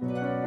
Trials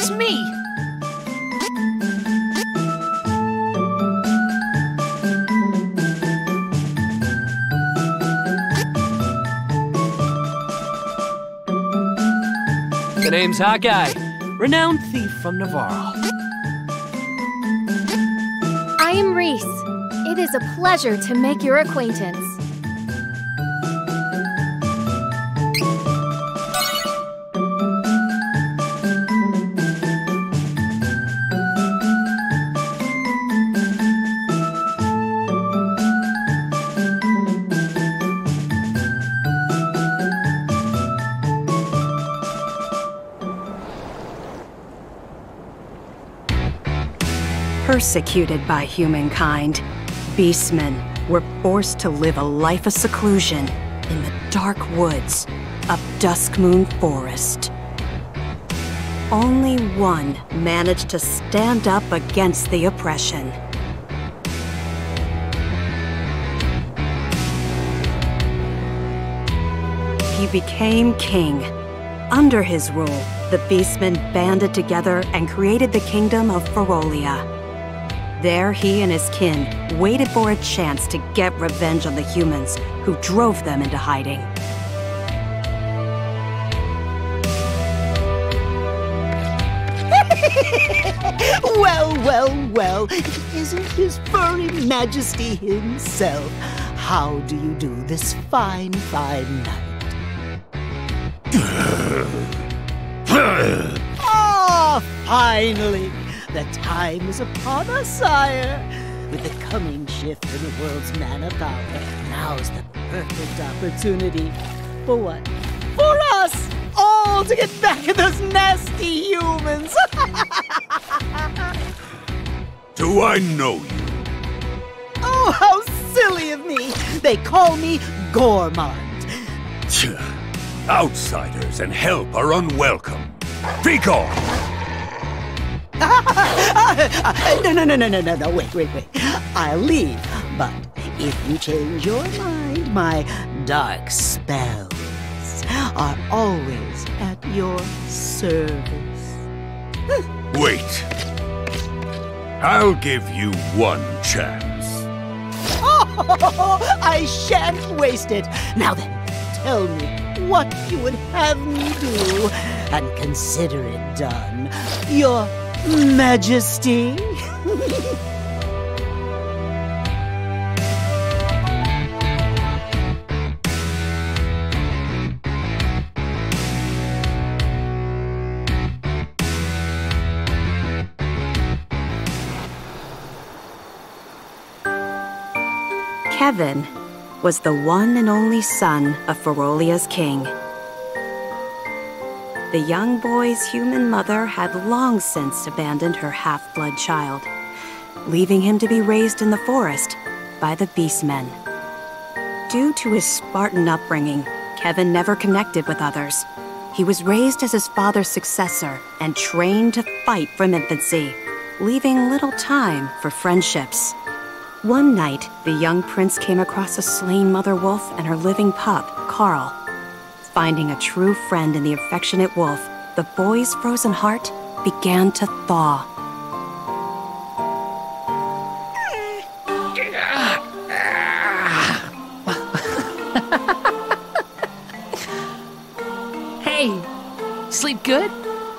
That's me! The name's Hawkeye, renowned thief from Navarre. I am Riesz. It is a pleasure to make your acquaintance. Persecuted by humankind, beastmen were forced to live a life of seclusion in the dark woods of Duskmoon Forest. Only one managed to stand up against the oppression. He became king. Under his rule, the Beastmen banded together and created the kingdom of Ferolia. There, he and his kin waited for a chance to get revenge on the humans who drove them into hiding. well, well, well, it isn't his furry majesty himself. How do you do this fine, fine night? Ah, finally! The time is upon us, sire. With the coming shift in the world's mana power, now's the perfect opportunity. For what? For us! All to get back at those nasty humans! Do I know you? oh, how silly of me! They call me Goremand. Tch, Outsiders and help are unwelcome. Be gone! no, no, no, no, no, no, no, wait, wait, wait. I'll leave, but if you change your mind, my dark spells are always at your service. Wait. I'll give you one chance. Oh, I shan't waste it. Now then, tell me what you would have me do, and consider it done, Your Majesty. Kevin was the one and only son of Ferolia's king. The young boy's human mother had long since abandoned her half blood child, leaving him to be raised in the forest by the Beastmen. Due to his Spartan upbringing, Kevin never connected with others. He was raised as his father's successor and trained to fight from infancy, leaving little time for friendships. One night, the young prince came across a slain mother wolf and her living pup, Carl. Finding a true friend in the affectionate wolf, the boy's frozen heart began to thaw. Hey, sleep good?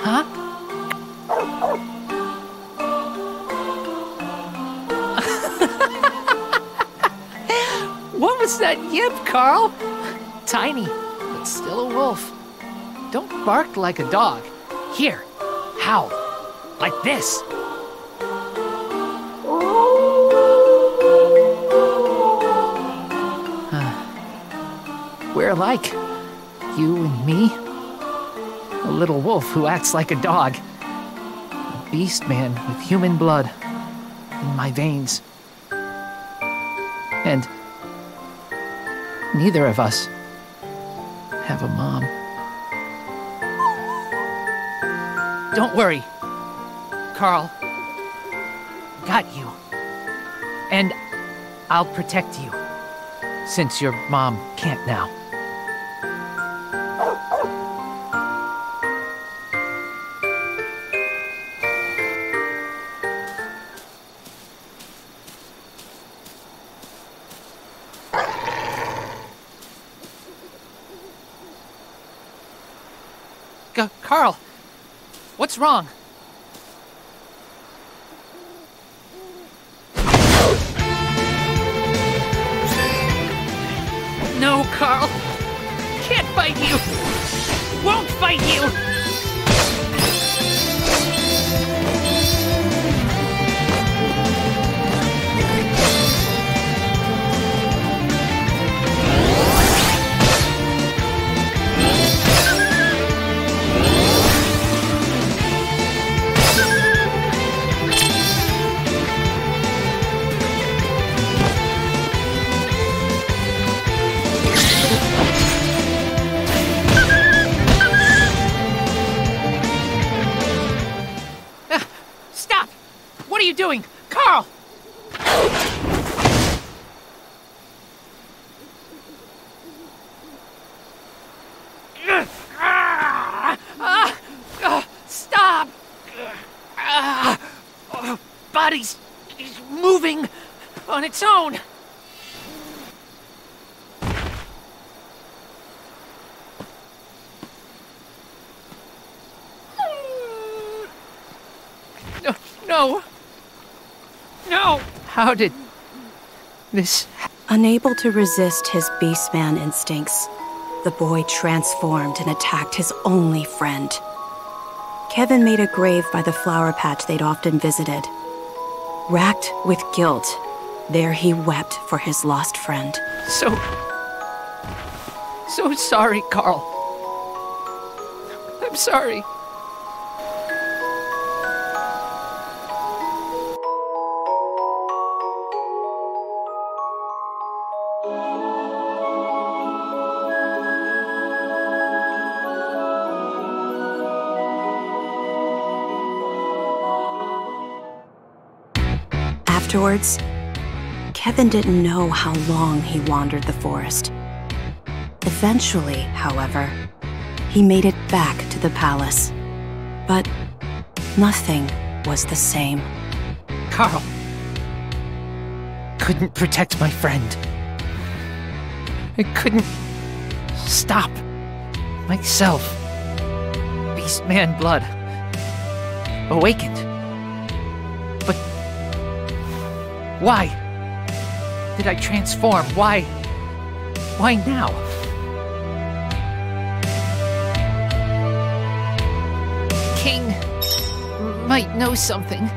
Huh? what was that yip, Carl? Tiny, but still a wolf. Don't bark like a dog. Here, howl. Like this. We're alike. You and me. A little wolf who acts like a dog. A beast man with human blood in my veins. And neither of us have a mom. Don't worry, Carl. Got you. And I'll protect you, since your mom can't now. What's wrong? How did this Unable to resist his beastman instincts, the boy transformed and attacked his only friend. Kevin made a grave by the flower patch they'd often visited. Racked with guilt, there he wept for his lost friend. so so sorry, Carl. I'm sorry. Afterwards, Kevin didn't know how long he wandered the forest. Eventually, however, he made it back to the palace. But nothing was the same. Carl. Couldn't protect my friend. I couldn't stop myself. Beastman blood awakened. Why did I transform? Why? Why now? King might know something.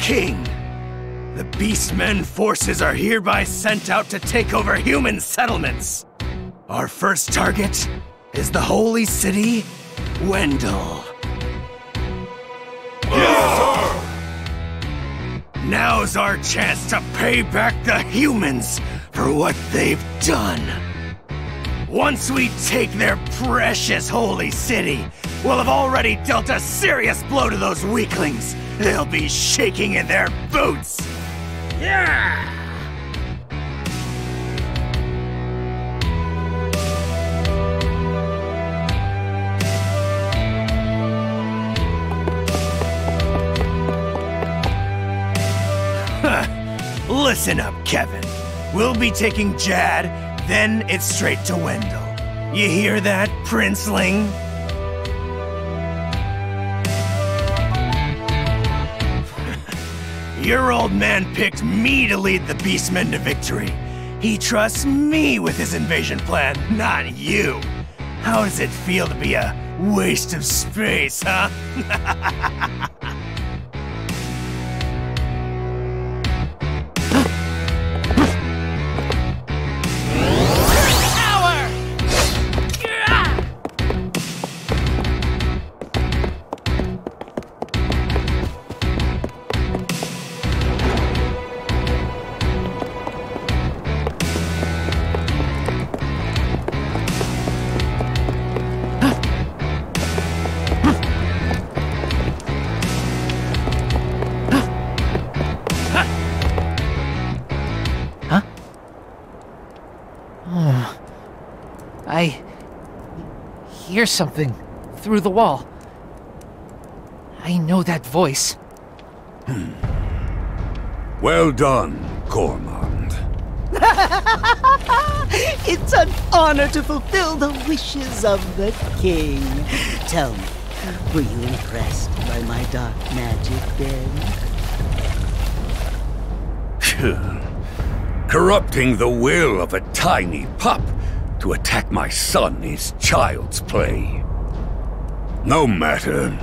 King, the Beastmen forces are hereby sent out to take over human settlements. Our first target is the holy city, Wendel. Now's our chance to pay back the humans for what they've done. Once we take their precious holy city, we'll have already dealt a serious blow to those weaklings. They'll be shaking in their boots. Yeah! Listen up, Kevin. We'll be taking Jad, then it's straight to Wendel. You hear that, Princeling? Your old man picked me to lead the Beastmen to victory. He trusts me with his invasion plan, not you. How does it feel to be a waste of space, huh? hear something through the wall. I know that voice. Hmm. Well done, Goremand. It's an honor to fulfill the wishes of the king. Tell me, were you impressed by my dark magic then? Corrupting the will of a tiny pup to attack my son is child's play. No matter.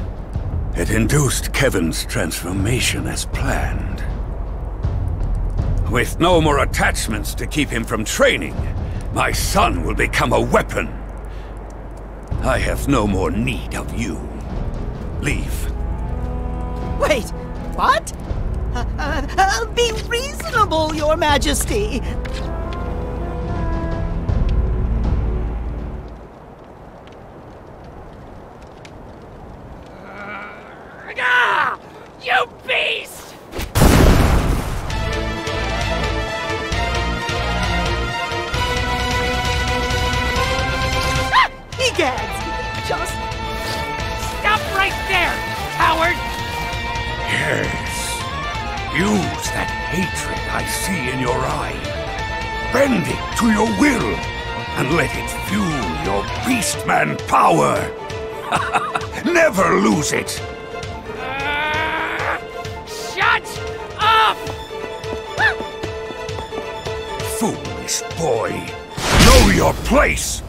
It induced Kevin's transformation as planned. With no more attachments to keep him from training, my son will become a weapon. I have no more need of you. Leave. Wait, what? Uh, uh, uh, be reasonable, your majesty. Never lose it. Shut up! Foolish boy. Know your place.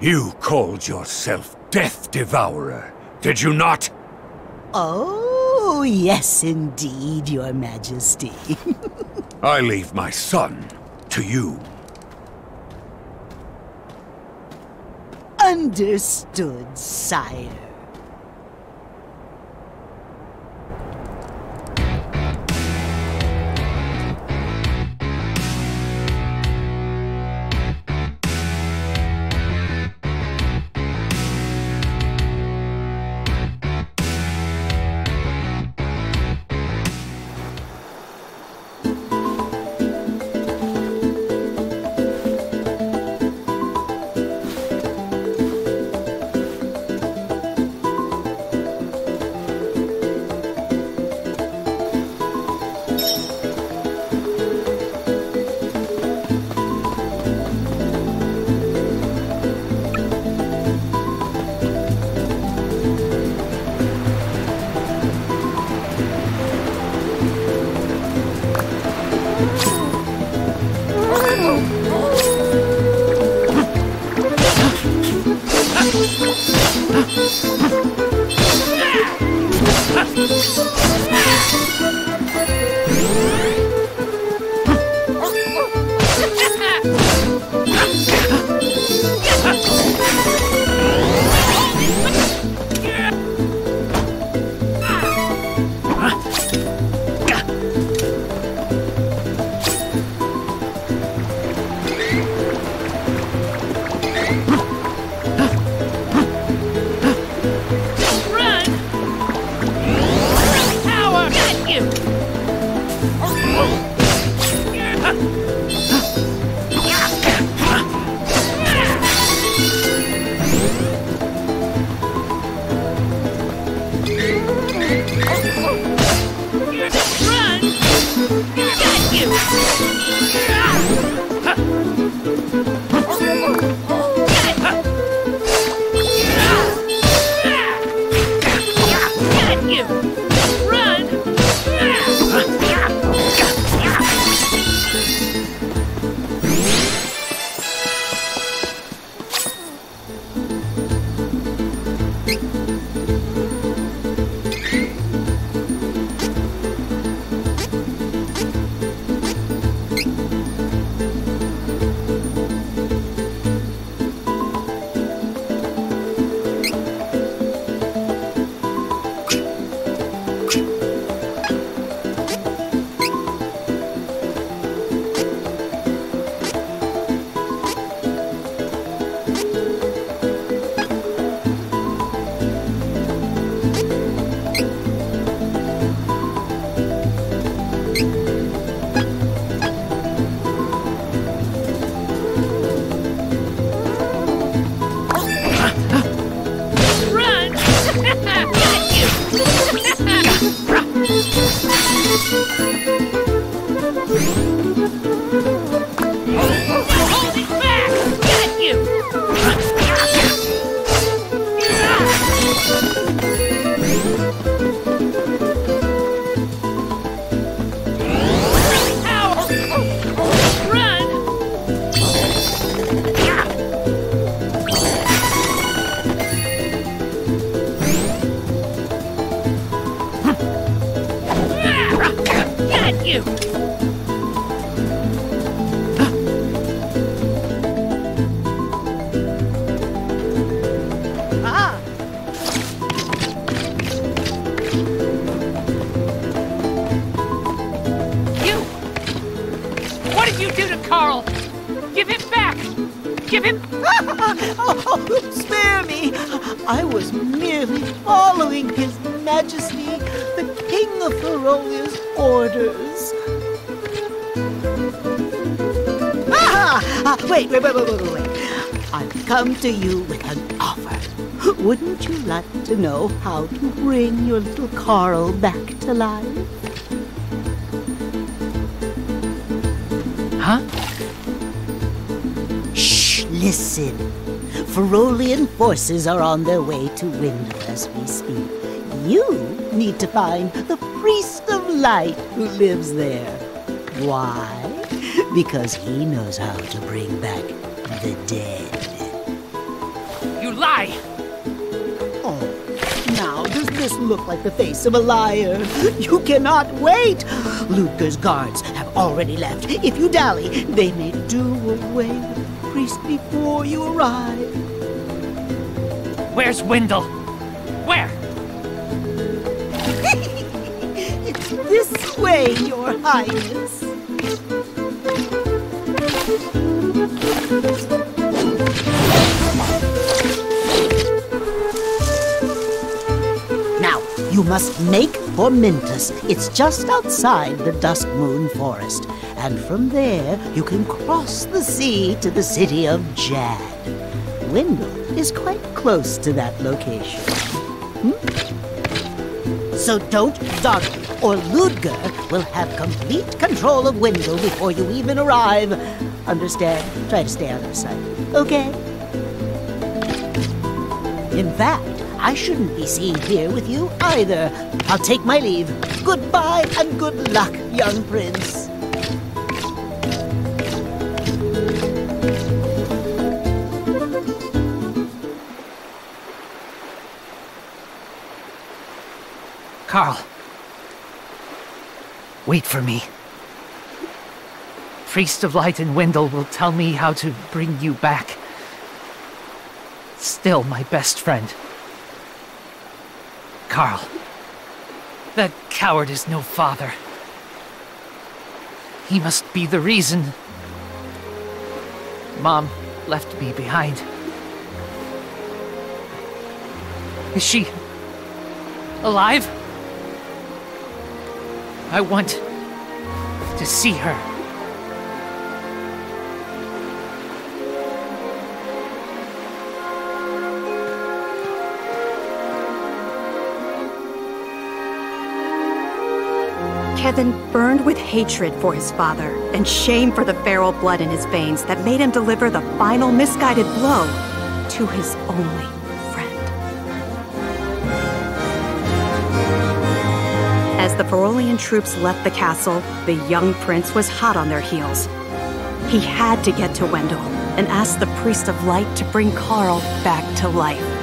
You called yourself Death Devourer, did you not? Oh, yes, indeed, your majesty. I leave my son to you. Understood, sire. Oh. Majesty, the King of Ferolia's orders. Ah! Wait, wait, wait, wait, wait, wait, wait. I've come to you with an offer. Wouldn't you like to know how to bring your little Carl back to life? Huh? Shh, listen. Ferolian forces are on their way to Wendel as we speak. You need to find the Priest of Light who lives there. Why? Because he knows how to bring back the dead. You lie! Oh, now does this look like the face of a liar? You cannot wait! Ludger's guards have already left. If you dally, they may do away with the priest before you arrive. Where's Wendel? Where? This way, Your Highness. Now, you must make for Mintos. It's just outside the Dusk Moon Forest. And from there, you can cross the sea to the city of Jad. Wendel is quite close to that location. Hmm? So don't dawdle, or Ludger will have complete control of Wendel before you even arrive. Understand? Try to stay out of sight. Okay? In fact, I shouldn't be seen here with you either. I'll take my leave. Goodbye and good luck, young prince. Carl. Wait for me. Priest of Light and Wendel will tell me how to bring you back. Still my best friend. Carl. That coward is no father. He must be the reason. Mom left me behind. Is she alive? I want to see her. Kevin burned with hatred for his father and shame for the feral blood in his veins that made him deliver the final misguided blow to his only the Ferolian troops left the castle, the young prince was hot on their heels. He had to get to Wendel and ask the Priest of Light to bring Carl back to life.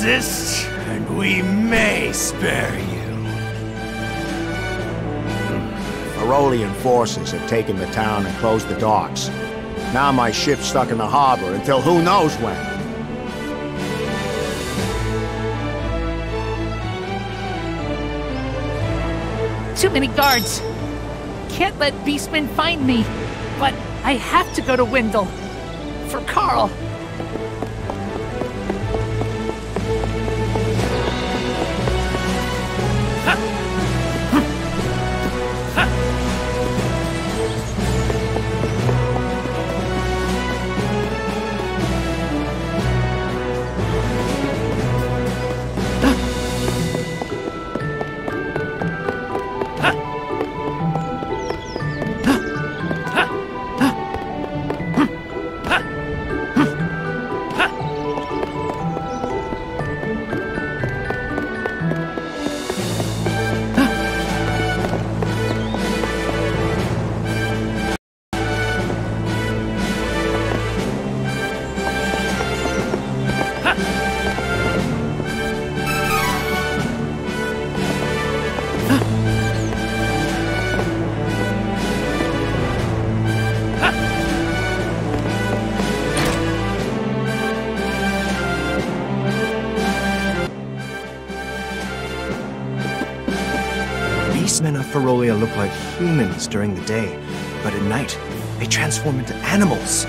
Resist, and we may spare you. Ferolian forces have taken the town and closed the docks. Now my ship's stuck in the harbor until who knows when. Too many guards. Can't let beastmen find me. But I have to go to Wendel. For Carl. Ferolia look like humans during the day, but at night, they transform into animals.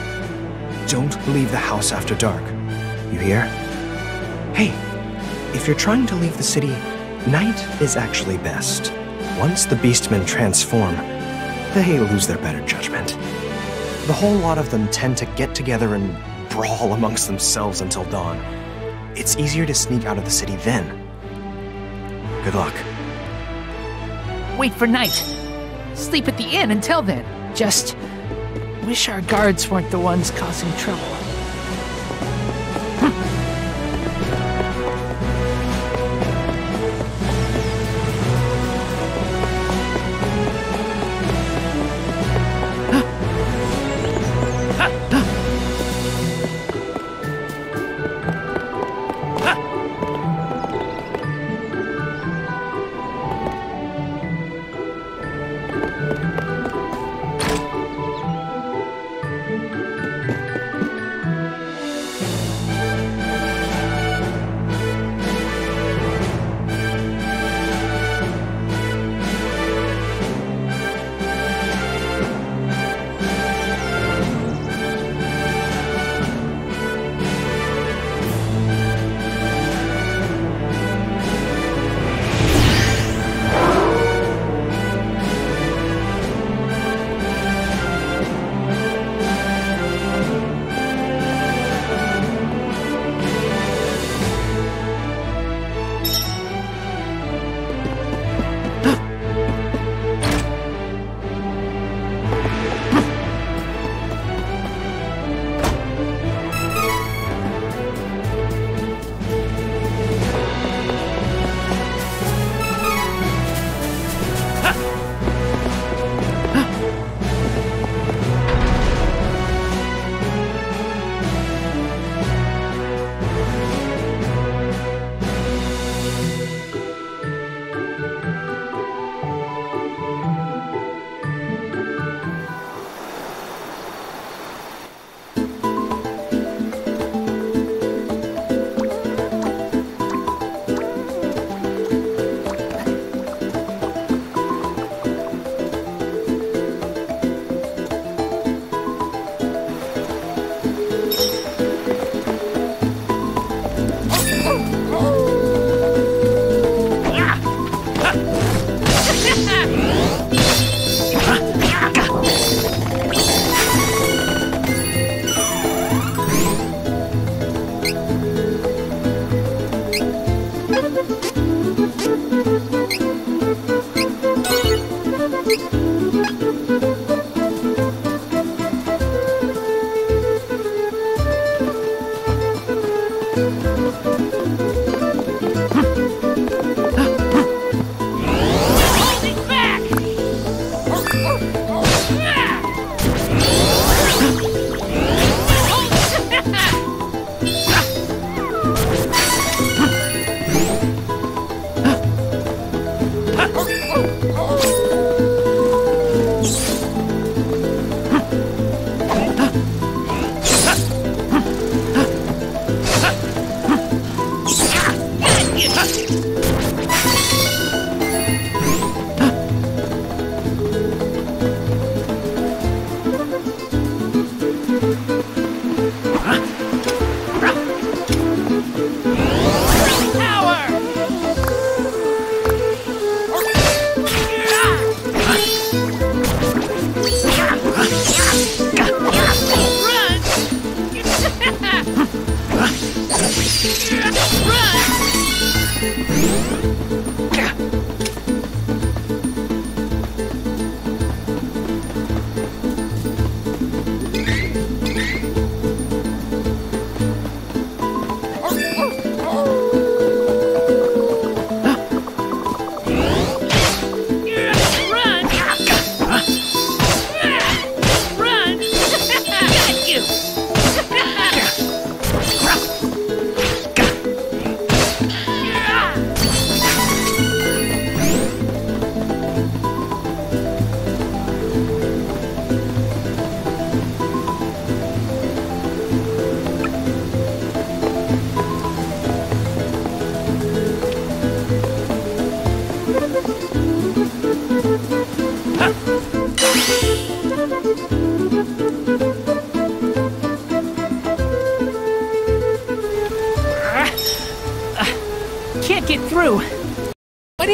Don't leave the house after dark. You hear? Hey, if you're trying to leave the city, night is actually best. Once the Beastmen transform, they lose their better judgment. The whole lot of them tend to get together and brawl amongst themselves until dawn. It's easier to sneak out of the city then. Good luck. Wait for night. Sleep at the inn until then. Just wish our guards weren't the ones causing trouble.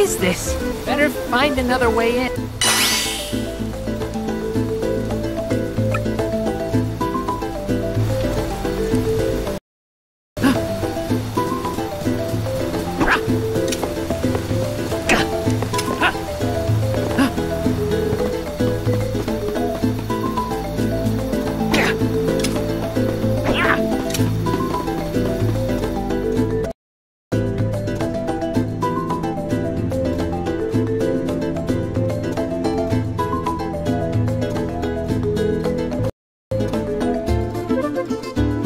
Is this? Better find another way in.